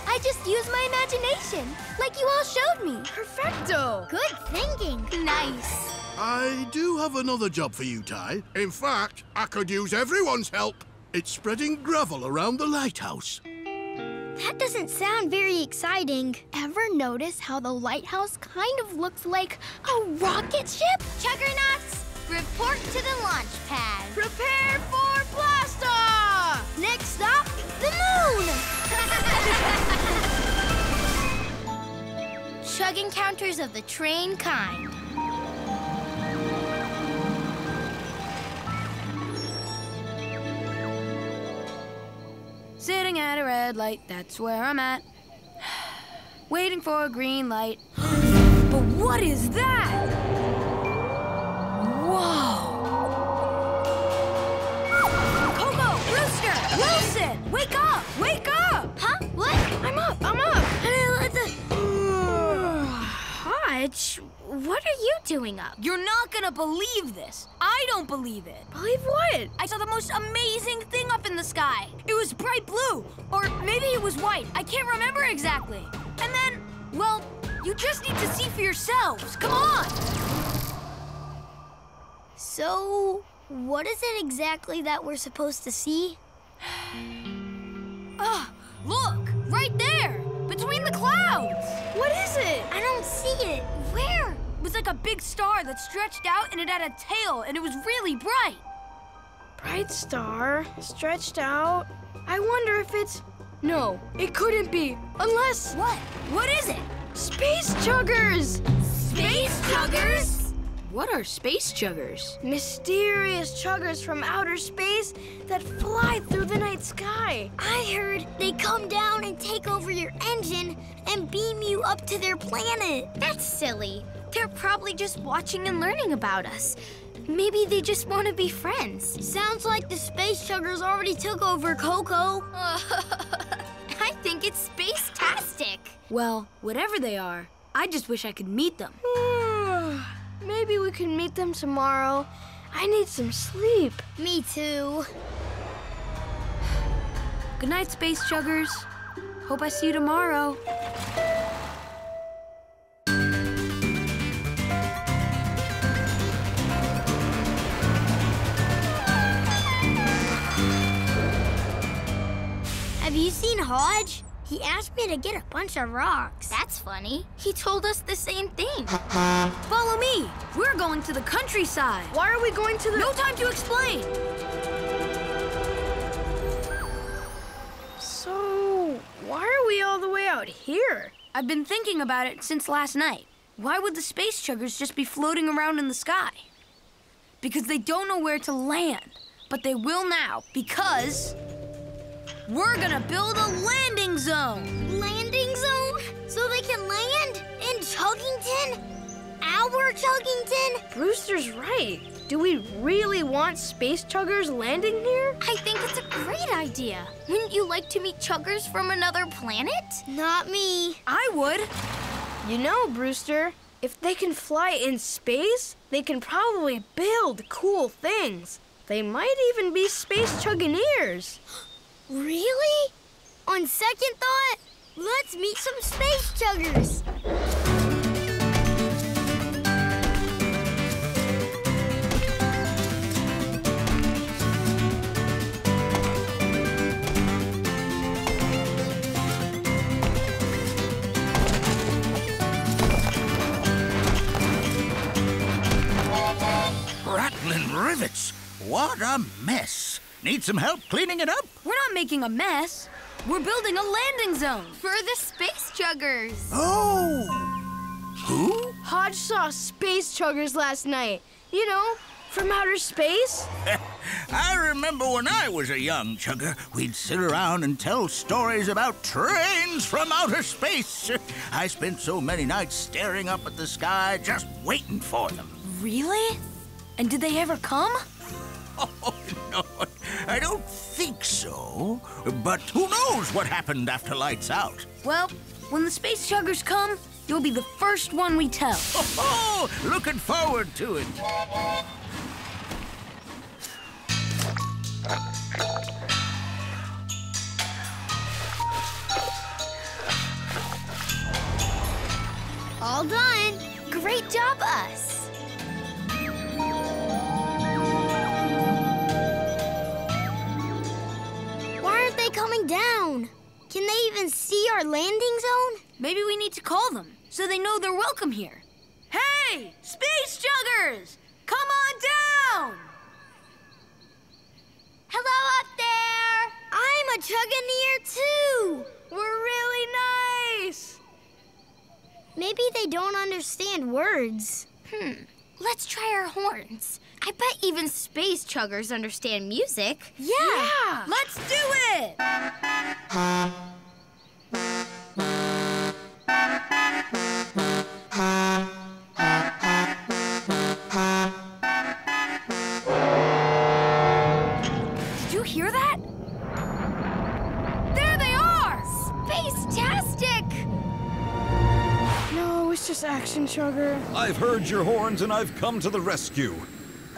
B: I just used my imagination, like you all showed me.
C: Perfecto!
B: Good thinking.
K: Nice.
E: I do have another job for you, Ty. In fact, I could use everyone's help. It's spreading gravel around the lighthouse.
B: That doesn't sound very exciting. Ever notice how the lighthouse kind of looks like a rocket ship? Chuggernauts, report to the launch pad.
C: Prepare for blast off!
B: Next stop, the moon! Chug encounters of the train kind.
C: Sitting at a red light, that's where I'm at. Waiting for a green light. but what is that? Whoa! Koko! Brewster! Wilson! Wake up! Wake up!
B: Huh? What?
C: I'm up! I'm up!
D: Hodge! What are you doing up?
M: You're not gonna believe this. I don't believe it.
C: Believe what?
M: I saw the most amazing thing up in the sky. It was bright blue, or maybe it was white. I can't remember exactly. And then, well, you just need to see for yourselves. Come on!
B: So, what is it exactly that we're supposed to see?
M: Ah, look, right there, between the clouds.
C: What is it?
B: I don't see it. Where?
M: It was like a big star that stretched out and it had a tail and it was really bright.
C: Bright star, stretched out. I wonder if it's. No, it couldn't be. Unless.
M: What? What is it?
C: Space chuggers!
M: Space chuggers?
C: What are space chuggers? Mysterious chuggers from outer space that fly through the night sky.
B: I heard they come down and take over your engine and beam you up to their planet.
D: That's silly. They're probably just watching and learning about us. Maybe they just want to be friends.
B: Sounds like the space chuggers already took over Koko.
D: I think it's space-tastic.
M: Well, whatever they are, I just wish I could meet them. Hmm.
C: Maybe we can meet them tomorrow. I need some sleep.
B: Me too.
M: Good night, space chuggers. Hope I see you tomorrow.
B: Have you seen Hodge? He asked me to get a bunch of rocks.
D: That's funny. He told us the same thing.
M: Follow me. We're going to the countryside.
C: Why are we going to the.
M: No time to explain.
C: So, why are we all the way out here?
M: I've been thinking about it since last night. Why would the space chuggers just be floating around in the sky? Because they don't know where to land. But they will now because we're gonna build a landing zone.
B: Landing zone? So they can land in Chuggington? Our Chuggington?
C: Brewster's right. Do we really want space chuggers landing here?
D: I think it's a great idea. Wouldn't you like to meet chuggers from another planet?
B: Not me.
M: I would.
C: You know, Brewster, if they can fly in space, they can probably build cool things. They might even be space chuggineers.
B: Really? On second thought, let's meet some space chuggers.
L: Rivets. What a mess. Need some help cleaning it up?
M: We're not making a mess. We're building a landing zone.
D: For the space chuggers.
L: Oh! Who?
C: Hodge saw space chuggers last night. You know, from outer space.
L: I remember when I was a young chugger, we'd sit around and tell stories about trains from outer space. I spent so many nights staring up at the sky just waiting for them.
M: Really? And did they ever come?
L: Oh, no, I don't think so. But who knows what happened after lights out?
M: Well, when the space chuggers come, you'll be the first one we tell.
L: Oh, oh, looking forward to it.
B: All done.
D: Great job, us.
B: Even see our landing zone?
M: Maybe we need to call them so they know they're welcome here. Hey, space chuggers! Come on down!
D: Hello up there!
B: I'm a chuggineer too.
C: We're really nice.
B: Maybe they don't understand words.
D: Hmm. Let's try our horns. I bet even space chuggers understand music.
B: Yeah.
M: Yeah. Let's do it! Did you hear that? There they are!
D: Space-tastic!
C: No, it's just Action Chugger.
Q: I've heard your horns and I've come to the rescue.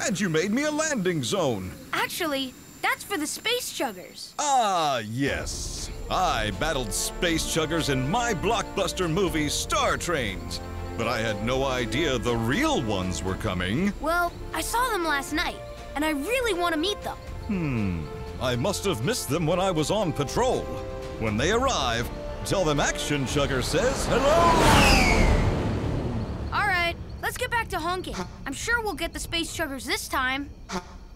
Q: And you made me a landing zone.
M: Actually, that's for the space chuggers.
Q: Ah, yes. I battled space chuggers in my blockbuster movie Star Trains. But I had no idea the real ones were coming.
M: Well, I saw them last night, and I really want to meet them.
Q: Hmm. I must have missed them when I was on patrol. When they arrive, tell them Action Chugger says hello!
M: All right, let's get back to honking. I'm sure we'll get the space chuggers this time.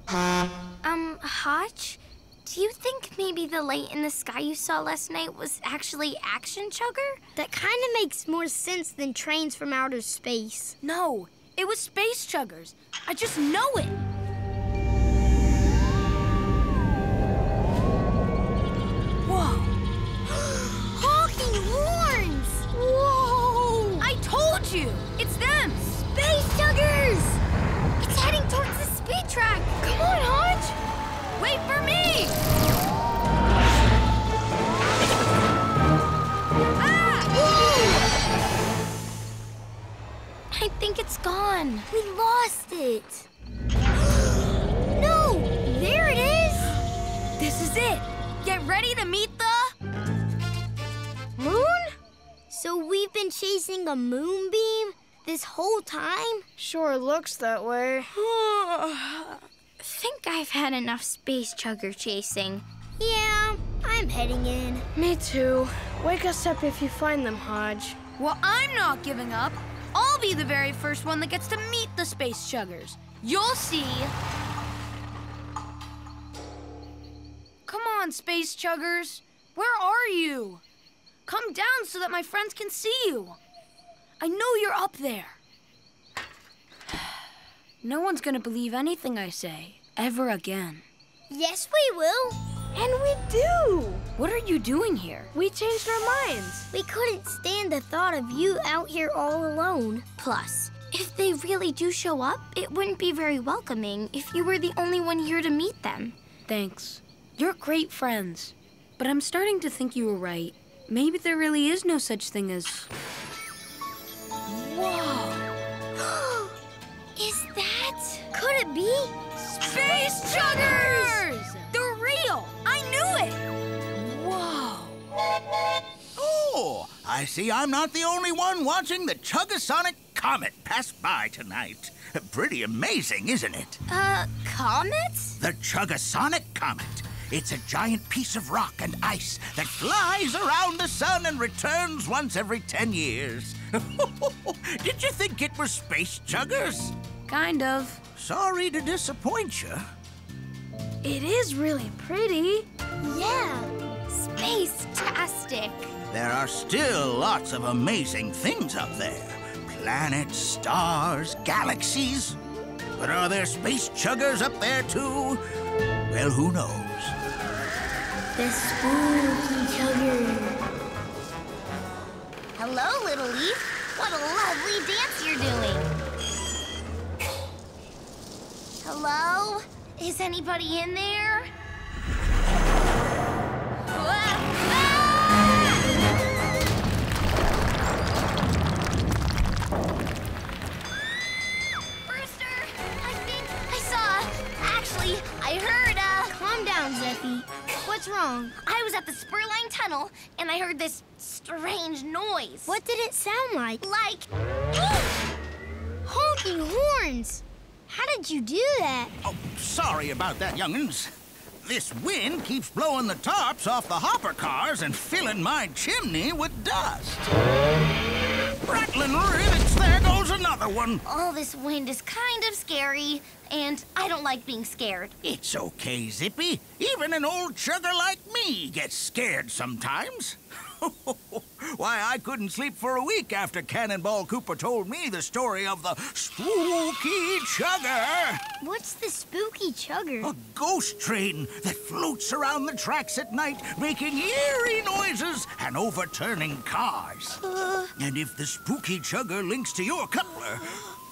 D: Um, Hodge, do you think maybe the light in the sky you saw last night was actually Action Chugger?
B: That kind of makes more sense than trains from outer space.
M: No, it was space chuggers. I just know it. Whoa.
B: Honking horns!
M: Whoa! I told you! It's them!
B: Space chuggers!
D: It's heading towards the speed track.
M: Come on, Hodge! Wait for me! Ah!
D: I think it's gone.
B: We lost it. no! There it is!
M: This is it! Get ready to meet the...
B: Moon? So we've been chasing a moonbeam this whole time?
C: Sure looks that way.
D: think I've had enough space chugger chasing.
B: Yeah, I'm heading in.
C: Me too. Wake us up if you find them, Hodge.
M: Well, I'm not giving up. I'll be the very first one that gets to meet the space chuggers. You'll see. Come on, space chuggers. Where are you? Come down so that my friends can see you. I know you're up there. No one's gonna believe anything I say, ever again.
B: Yes, we will.
C: And we do.
M: What are you doing here?
C: We changed our minds.
B: We couldn't stand the thought of you out here all alone.
D: Plus, if they really do show up, it wouldn't be very welcoming if you were the only one here to meet them.
M: Thanks. You're great friends. But I'm starting to think you were right. Maybe there really is no such thing as. Whoa!
B: Is that? Could it be?
M: Space chuggers! They're real! I knew it! Whoa!
L: Oh, I see I'm not the only one watching the Chugasonic Comet pass by tonight. Pretty amazing, isn't it?
D: Uh, comets?
L: The Chugasonic Comet. It's a giant piece of rock and ice that flies around the sun and returns once every 10 years. Did you think it was space chuggers?
M: Kind of.
L: Sorry to disappoint you.
C: It is really pretty.
B: Yeah.
D: Space-tastic.
L: There are still lots of amazing things up there planets, stars, galaxies. But are there space chuggers up there too? Well, who knows?
B: The spooky chugger.
A: Hello, Little Leaf. What a lovely dance you're doing. Hello? Is anybody in there? Brewster, I think I saw. Actually, I heard, uh.
B: Calm down, Zephie. What's wrong?
A: I was at the Spurline Tunnel and I heard this strange noise.
B: What did it sound like?
A: Like.
B: Honking horns! How did you do that?
L: Oh, sorry about that, young'uns. This wind keeps blowing the tops off the hopper cars and filling my chimney with dust. Rattling rivets, there goes another one.
A: All this wind is kind of scary, and I don't like being scared.
L: It's okay, Zephie. Even an old chugger like me gets scared sometimes. Why, I couldn't sleep for a week after Cannonball Cooper told me the story of the spooky chugger.
B: What's the spooky chugger?
L: A ghost train that floats around the tracks at night, making eerie noises and overturning cars.
B: Uh,
L: And if the spooky chugger links to your coupler,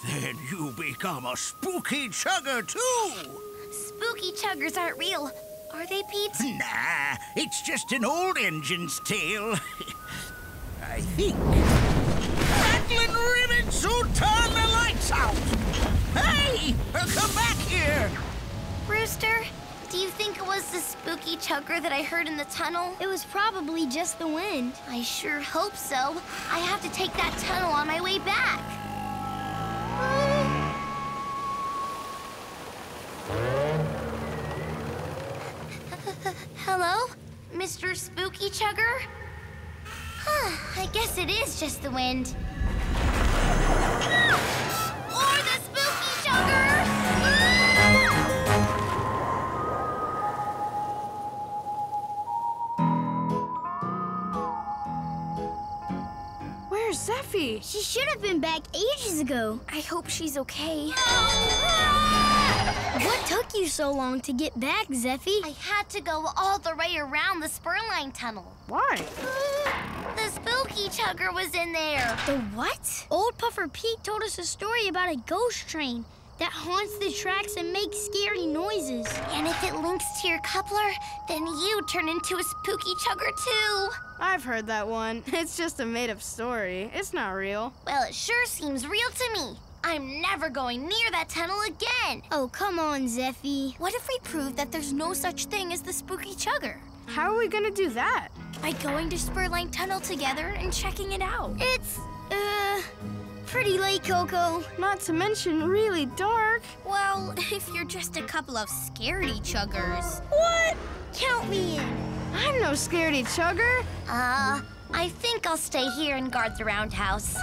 L: then you become a spooky chugger too.
A: Spooky chuggers aren't real, are they, Pete?
L: Nah, it's just an old engine's tale. I think. Franklin Ribbon soon turn the lights out! Hey! Come back here!
D: Brewster, do you think it was the spooky chugger that I heard in the tunnel?
B: It was probably just the wind.
D: I sure hope so. I have to take that tunnel on my way back. Hello? Mr. Spooky Chugger? Huh, I guess it is just the wind. Or the Spooky Chugger!
C: Where's Zephie?
B: She should have been back ages ago.
D: I hope she's okay.
B: What took you so long to get back, Zephie?
D: I had to go all the way around the Spurline Tunnel.
C: Why?
D: The spooky chugger was in there.
B: The what? Old Puffer Pete told us a story about a ghost train that haunts the tracks and makes scary noises.
D: And if it links to your coupler, then you turn into a spooky chugger too.
C: I've heard that one. It's just a made up story. It's not real.
D: Well, it sure seems real to me. I'm never going near that tunnel again.
B: Oh, come on, Zephie.
D: What if we prove that there's no such thing as the spooky chugger?
C: How are we gonna do that?
D: By going to Spurline Tunnel together and checking it out.
B: It's, uh, pretty late, Koko.
C: Not to mention really dark.
D: Well, if you're just a couple of scaredy chuggers.
B: What? Count me in.
C: I'm no scaredy chugger.
D: Uh, I think I'll stay here and guard the roundhouse.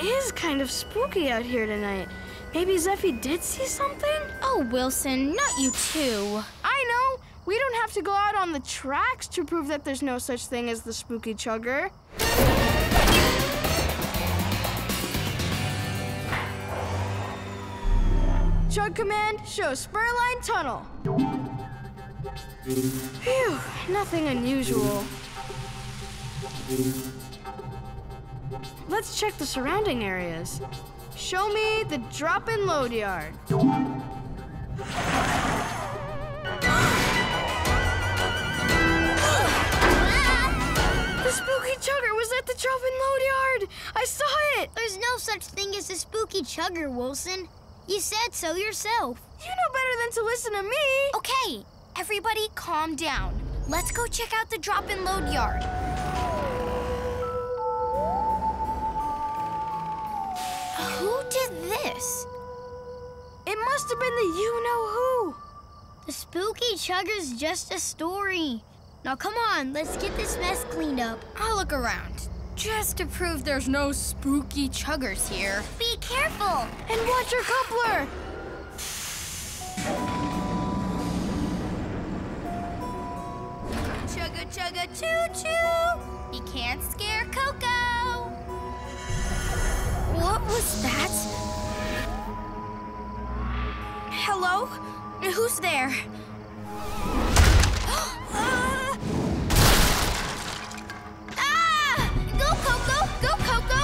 C: Is kind of spooky out here tonight. Maybe Zephie did see something?
D: Oh, Wilson, not you too.
C: I know. We don't have to go out on the tracks to prove that there's no such thing as the spooky chugger. Chug command, show Spurline Tunnel. Phew, nothing unusual. Let's check the surrounding areas. Show me the drop and load yard. The spooky chugger was at the drop and load yard. I saw it.
B: There's no such thing as a spooky chugger, Wilson. You said so yourself.
C: You know better than to listen to me.
D: Okay, everybody calm down. Let's go check out the drop and load yard. Did this?
C: It must have been the you know who.
B: The spooky chugger's just a story. Now come on, let's get this mess cleaned up.
M: I'll look around. Just to prove there's no spooky chuggers here.
D: Be careful!
C: And watch your coupler.
D: Chugga chugga choo choo! You can't scare Koko!
M: What was that? Hello? Who's there?
D: Ah! Ah! Go, Koko! Go, Koko!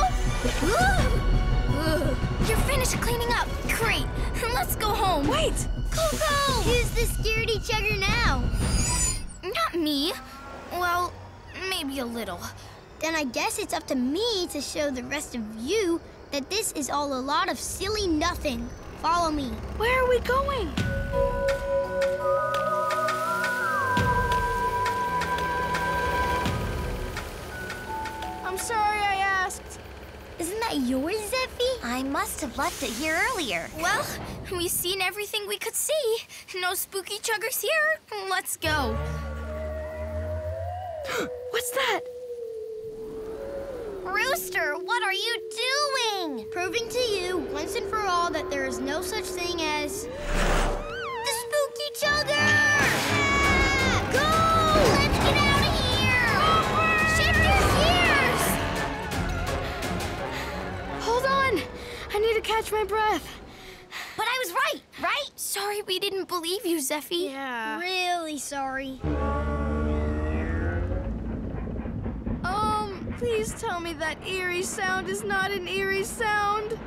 D: You're finished cleaning up. Great. Let's go home.
C: Wait!
D: Koko!
B: Who's the scaredy chugger now?
D: Not me. Well, maybe a little.
B: Then I guess it's up to me to show the rest of you that this is all a lot of silly nothing. Follow me.
C: Where are we going? I'm sorry I asked.
B: Isn't that yours, Zephie?
D: I must have left it here earlier.
M: Well, we've seen everything we could see. No spooky chuggers here. Let's go.
C: What's that?
D: Brewster, what are you doing?
B: Proving to you, once and for all, that there is no such thing as
D: The spooky chugger!
B: Go!
D: Let's get out of here! Shift your gears!
C: Hold on. I need to catch my breath.
D: But I was right, right?
M: Sorry we didn't believe you, Zephie.
C: Yeah.
B: Really sorry.
C: Please tell me that eerie sound is not an eerie sound.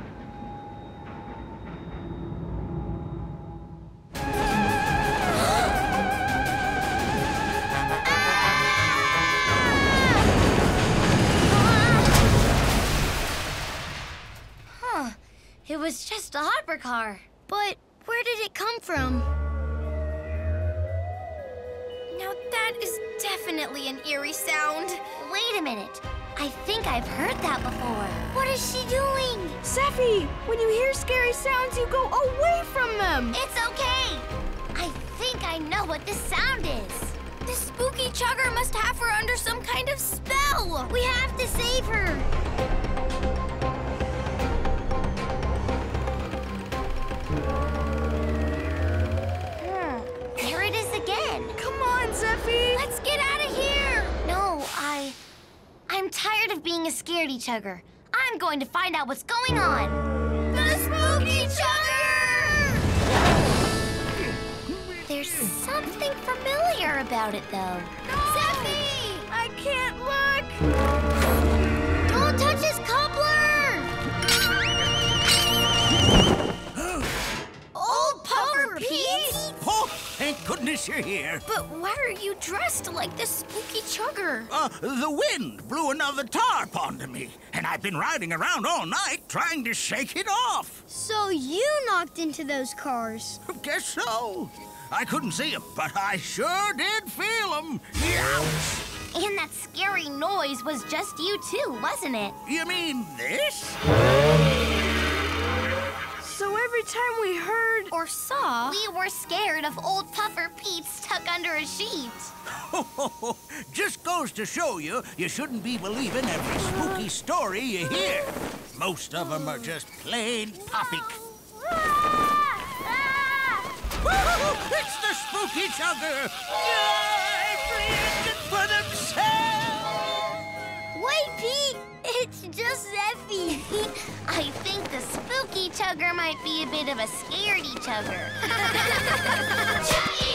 C: huh.
B: It was just a hopper car. But where did it come from?
R: Now that is definitely an eerie sound.
D: Wait a minute. I think I've heard that before.
B: What is she doing?
C: Zephie, when you hear scary sounds, you go away from them.
D: It's okay. I think I know what this sound is.
R: The spooky chugger must have her under some kind of spell.
B: We have to save her.
D: Tired of being a scaredy chugger. I'm going to find out what's going on.
R: The spooky chugger!
D: There's something familiar about it, though.
R: Zephie!
C: I can't look.
L: Goodness you're here.
R: But why are you dressed like this spooky chugger?
L: Uh, the wind blew another tarp onto me, and I've been riding around all night trying to shake it off.
B: So you knocked into those cars.
L: Guess so. I couldn't see see 'em, but I sure did feel 'em. Ouch!
D: And that scary noise was just you too, wasn't it?
L: You mean this?
C: So every time we heard
R: or saw,
D: we were scared of old Puffer Pete stuck under a sheet.
L: Just goes to show you, you shouldn't be believing every spooky story you hear. Most of them are just plain poppy. it's the spooky chugger! Every engine for themselves!
B: Wait, Pete! It's just Zephie.
D: I think the Chunky Chugger might be a bit of a scaredy chugger.